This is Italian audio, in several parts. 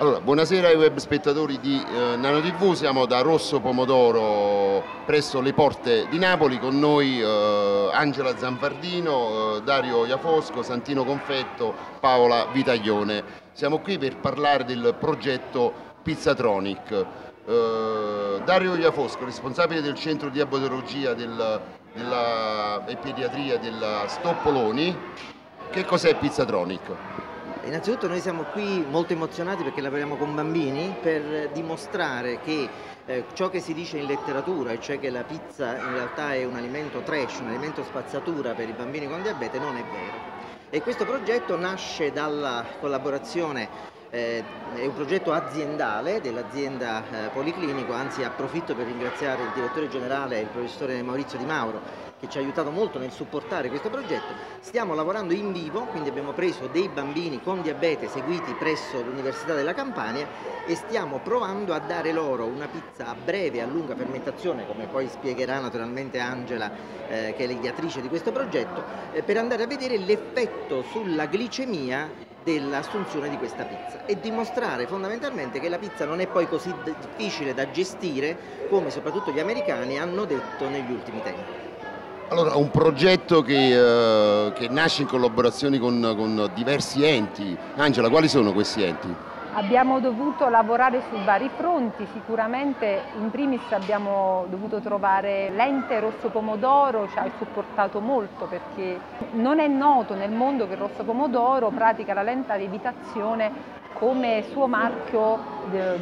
Allora, buonasera ai web spettatori di eh, Nano TV, siamo da Rosso Pomodoro presso le porte di Napoli, con noi eh, Angela Zanfardino, eh, Dario Iafosco, Santino Confetto, Paola Vitaglione. Siamo qui per parlare del progetto Pizzatronic. Eh, Dario Iafosco, responsabile del centro di abodologia del, della, e pediatria della Stoppoloni, che cos'è Pizzatronic? Innanzitutto noi siamo qui molto emozionati perché lavoriamo con bambini per dimostrare che eh, ciò che si dice in letteratura, cioè che la pizza in realtà è un alimento trash, un alimento spazzatura per i bambini con diabete, non è vero. E questo progetto nasce dalla collaborazione eh, è un progetto aziendale dell'azienda eh, Policlinico, anzi approfitto per ringraziare il direttore generale, il professore Maurizio Di Mauro, che ci ha aiutato molto nel supportare questo progetto. Stiamo lavorando in vivo, quindi abbiamo preso dei bambini con diabete seguiti presso l'Università della Campania e stiamo provando a dare loro una pizza a breve e a lunga fermentazione, come poi spiegherà naturalmente Angela, eh, che è l'ideatrice di questo progetto, eh, per andare a vedere l'effetto sulla glicemia dell'assunzione di questa pizza e dimostrare fondamentalmente che la pizza non è poi così difficile da gestire come soprattutto gli americani hanno detto negli ultimi tempi. Allora, un progetto che, eh, che nasce in collaborazione con, con, diversi enti. Angela, quali sono questi enti? Abbiamo dovuto lavorare su vari fronti, sicuramente in primis abbiamo dovuto trovare l'ente Rosso Pomodoro, ci ha supportato molto perché non è noto nel mondo che Rosso Pomodoro pratica la lenta lievitazione come suo marchio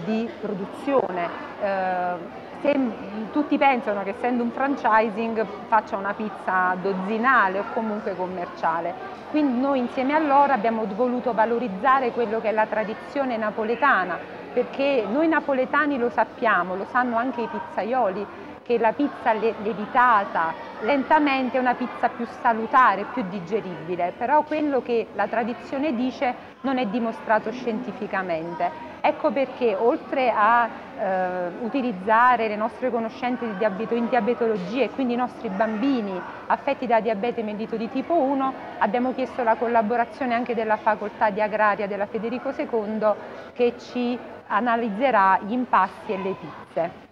di produzione. Se tutti pensano che essendo un franchising faccia una pizza dozzinale o comunque commerciale. Quindi noi insieme a loro abbiamo voluto valorizzare quello che è la tradizione napoletana, perché noi napoletani lo sappiamo, lo sanno anche i pizzaioli, che la pizza levitata lentamente è una pizza più salutare, più digeribile, però quello che la tradizione dice non è dimostrato scientificamente. Ecco perché oltre a eh, utilizzare le nostre conoscenze in diabetologia e quindi i nostri bambini affetti da diabete mellito di tipo 1, abbiamo chiesto la collaborazione anche della facoltà di agraria della Federico II che ci analizzerà gli impasti e le pizze.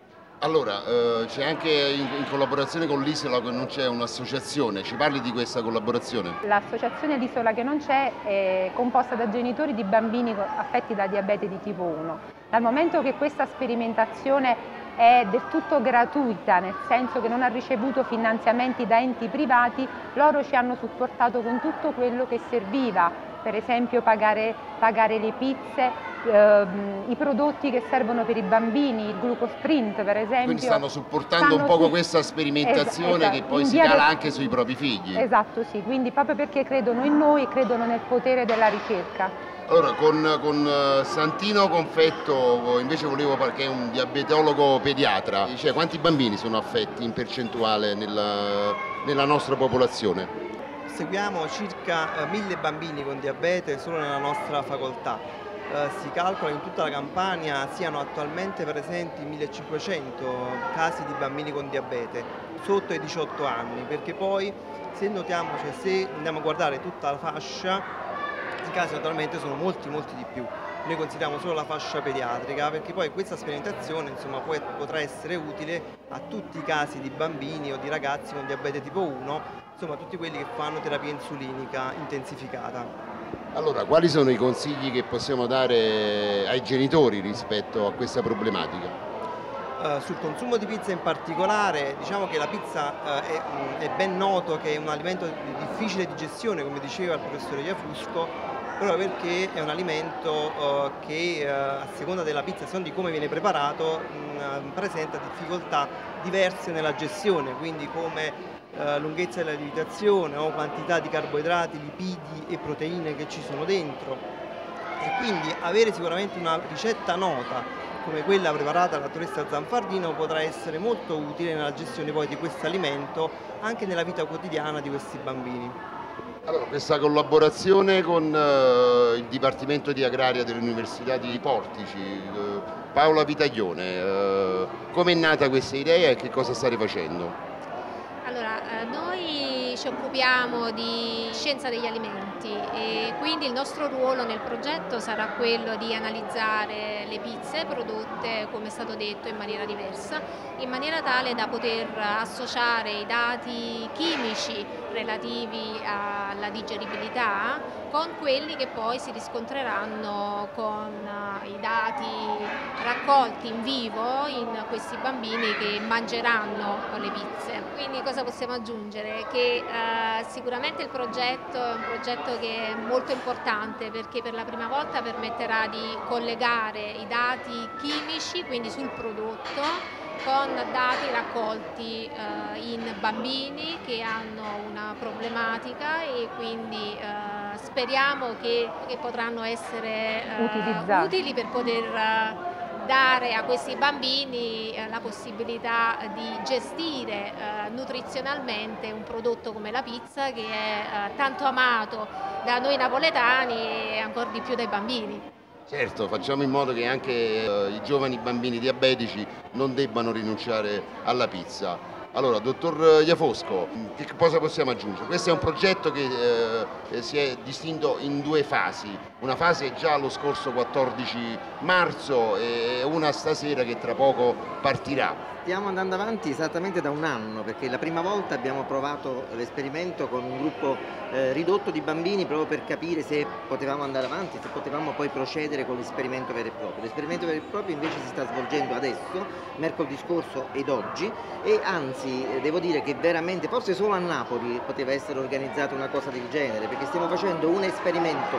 Allora, eh, c'è anche in, in, collaborazione con l'Isola che non c'è un'associazione, ci parli di questa collaborazione? L'associazione L'Isola che non c'è è composta da genitori di bambini affetti da diabete di tipo 1. Dal momento che questa sperimentazione è del tutto gratuita, nel senso che non ha ricevuto finanziamenti da enti privati, loro ci hanno supportato con tutto quello che serviva, per esempio pagare, pagare le pizze, ehm, i prodotti che servono per i bambini, il glucosprint per esempio. Quindi stanno supportando stanno un poco su... questa sperimentazione es che poi si cala anche sui propri figli. Esatto, sì, quindi proprio perché credono in noi e credono nel potere della ricerca. Allora, con, con, eh, Santino Confetto invece volevo parlare, che è un diabetologo pediatra, cioè, quanti bambini sono affetti in percentuale nella, nella nostra popolazione? Seguiamo circa eh, mille bambini con diabete solo nella nostra facoltà. Eh, si calcola che in tutta la Campania siano attualmente presenti 1500 casi di bambini con diabete sotto i 18 anni, perché poi se notiamo, cioè se andiamo a guardare tutta la fascia i casi naturalmente sono molti molti di più. Noi consideriamo solo la fascia pediatrica perché poi questa sperimentazione insomma, potrà essere utile a tutti i casi di bambini o di ragazzi con diabete tipo 1, insomma tutti quelli che fanno terapia insulinica intensificata. Allora, quali sono i consigli che possiamo dare ai genitori rispetto a questa problematica? Uh, sul consumo di pizza in particolare, diciamo che la pizza uh, è, mm, è, ben noto che è un alimento di difficile digestione, come diceva il professore Iafusco, proprio perché è un alimento uh, che uh, a seconda della pizza, seconda di come viene preparato, mm, presenta difficoltà diverse nella gestione, quindi come uh, lunghezza della lievitazione o quantità di carboidrati, lipidi e proteine che ci sono dentro. E quindi avere sicuramente una ricetta nota come quella preparata dalla dottoressa Zanfardino potrà essere molto utile nella gestione poi di questo alimento anche nella vita quotidiana di questi bambini. Allora, questa collaborazione con uh, il Dipartimento di Agraria dell'Università di Portici, uh, Paola Vitaglione, uh, come è nata questa idea e che cosa state facendo? Allora, noi ci occupiamo di scienza degli alimenti avanti. E quindi il nostro ruolo nel progetto sarà quello di analizzare le pizze prodotte, come è stato detto, in maniera diversa, in maniera tale da poter associare i dati chimici relativi alla digeribilità con quelli che poi si riscontreranno con i dati raccolti in vivo in questi bambini che mangeranno le pizze. Quindi cosa possiamo aggiungere? Che eh, sicuramente il progetto è un progetto che è molto importante perché per la prima volta permetterà di collegare i dati chimici, quindi sul prodotto, con dati raccolti eh, in bambini che hanno una problematica e quindi eh, speriamo che, che, potranno essere eh, utili per poter eh, dare a questi bambini eh, la possibilità di gestire eh, nutrizionalmente un prodotto come la pizza che è tanto amato da noi napoletani e ancora di più dai bambini. Certo, facciamo in modo che anche eh, i giovani bambini diabetici non debbano rinunciare alla pizza. Allora, dottor Iafosco, che cosa possiamo aggiungere? Questo è un progetto che eh, si è distinto in due fasi. Una fase già lo scorso 14 marzo e una stasera che tra poco partirà. Stiamo andando avanti esattamente da un anno perché la prima volta abbiamo provato l'esperimento con un gruppo eh, ridotto di bambini proprio per capire se potevamo andare avanti, se potevamo poi procedere con l'esperimento vero e proprio. L'esperimento vero e proprio invece si sta svolgendo adesso, mercoledì scorso ed oggi e anzi eh, devo dire che veramente, forse solo a Napoli poteva essere organizzata una cosa del genere perché stiamo facendo un esperimento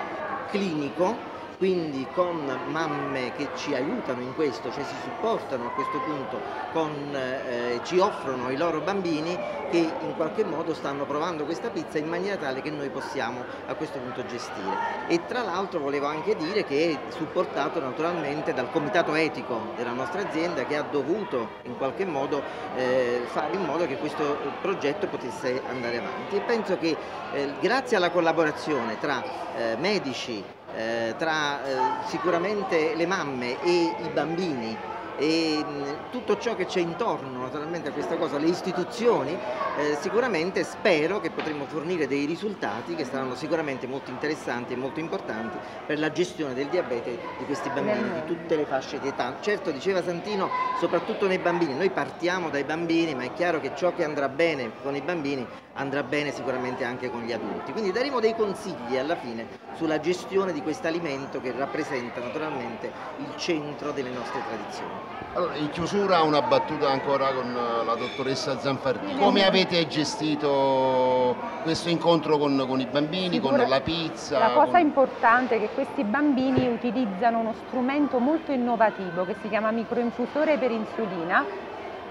clinico quindi con mamme che ci aiutano in questo, cioè si supportano a questo punto, con, eh, ci offrono i loro bambini che in qualche modo stanno provando questa pizza in maniera tale che noi possiamo a questo punto gestire. E tra l'altro volevo anche dire che è supportato naturalmente dal comitato etico della nostra azienda che ha dovuto in qualche modo eh, fare in modo che questo progetto potesse andare avanti e penso che eh, grazie alla collaborazione tra eh, medici, eh, tra eh, sicuramente le mamme e i bambini e tutto ciò che c'è intorno naturalmente a questa cosa, le istituzioni, eh, sicuramente spero che potremo fornire dei risultati che saranno sicuramente molto interessanti e molto importanti per la gestione del diabete di questi bambini di tutte le fasce di età. Certo, diceva Santino, soprattutto nei bambini, noi partiamo dai bambini, ma è chiaro che ciò che andrà bene con i bambini andrà bene sicuramente anche con gli adulti. Quindi daremo dei consigli alla fine sulla gestione di questo alimento che rappresenta naturalmente il centro delle nostre tradizioni. Allora, in chiusura una battuta ancora con la dottoressa Zanfardini. Come avete gestito questo incontro con, con i bambini, Sicura, con la pizza? La cosa con... importante è che questi bambini utilizzano uno strumento molto innovativo che si chiama microinfusore per insulina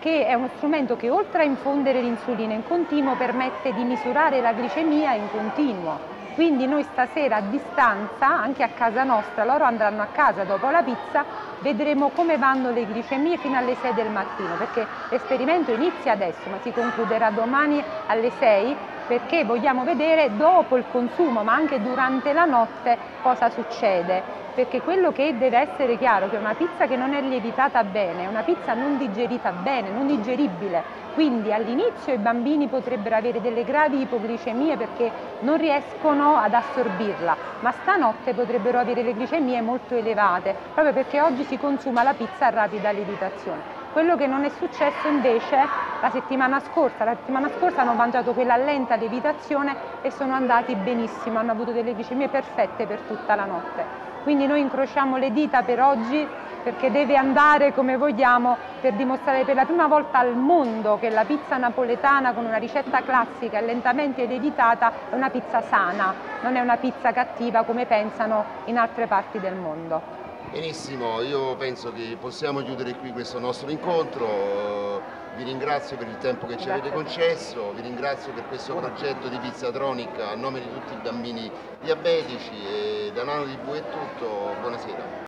che è uno strumento che oltre a infondere l'insulina in continuo permette di misurare la glicemia in continuo. Quindi noi stasera a distanza, anche a casa nostra, loro andranno a casa dopo la pizza, vedremo come vanno le glicemie fino alle 6 del mattino, perché l'esperimento inizia adesso, ma si concluderà domani alle 6 perché vogliamo vedere dopo il consumo ma anche durante la notte cosa succede. Perché quello che deve essere chiaro è che una pizza che non è lievitata bene è una pizza non digerita bene, non digeribile. Quindi all'inizio i bambini potrebbero avere delle gravi ipoglicemie perché non riescono ad assorbirla ma stanotte potrebbero avere le glicemie molto elevate proprio perché oggi si consuma la pizza a rapida lievitazione quello che non è successo invece la settimana scorsa, la settimana scorsa hanno mangiato quella lenta lievitazione e sono andati benissimo, hanno avuto delle glicemie perfette per tutta la notte. Quindi noi incrociamo le dita per oggi perché deve andare come vogliamo per dimostrare per la prima volta al mondo che la pizza napoletana con una ricetta classica e lentamente lievitata è una pizza sana, non è una pizza cattiva come pensano in altre parti del mondo. Benissimo, io penso che possiamo chiudere qui questo nostro incontro. Vi ringrazio per il tempo che ci avete concesso, vi ringrazio per questo progetto di Pizzatronic a nome di tutti i bambini diabetici e da Nano di Bu è tutto, buonasera.